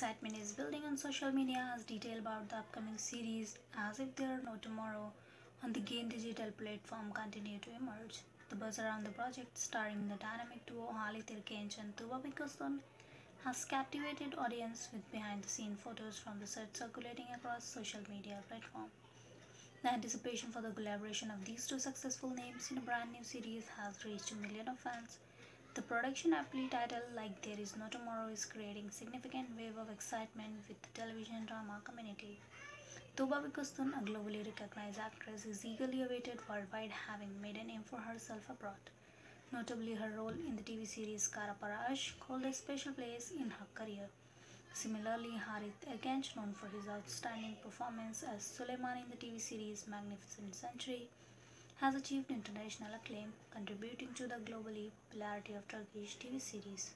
is building on social media as detail about the upcoming series As If There Are No Tomorrow on the Gain Digital platform continue to emerge. The buzz around the project, starring the dynamic duo Halit Ergenç and Tuba Büyüküstün, has captivated audience with behind-the-scene photos from the set circulating across social media platforms. The anticipation for the collaboration of these two successful names in a brand new series has reached a million of fans. The production aptly titled Like There Is No Tomorrow is creating significant wave of excitement with the television drama community. Tuba Büyüküstün, a globally recognized actress, is eagerly awaited worldwide having made a name for herself abroad. Notably, her role in the TV series Kara Para Aşk hold a special place in her career. Similarly, Halit Ergenç, known for his outstanding performance as Suleiman in the TV series Magnificent Century, has achieved international acclaim, contributing to the globally popularity of Turkish TV series.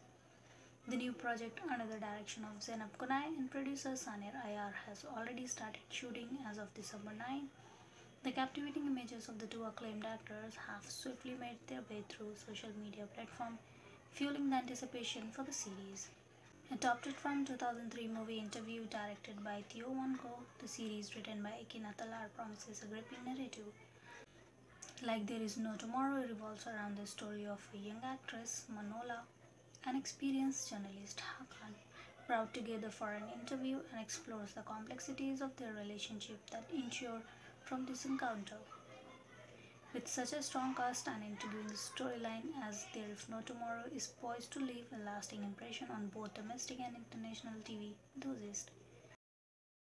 The new project under the direction of Zeynep Günay and producer Sanir Ayar has already started shooting as of December 9. The captivating images of the two acclaimed actors have swiftly made their way through social media platform, fueling the anticipation for the series. Adapted from 2003 movie interview directed by Theo Gogh, the series written by Ekin Atalar promises a gripping narrative. Like There Is No Tomorrow revolves around the story of a young actress, Manola, and experienced journalist Hakan, brought together for an interview and explores the complexities of their relationship that ensure from this encounter. With such a strong cast and intriguing storyline as There Is No Tomorrow is poised to leave a lasting impression on both domestic and international TV enthusiasts.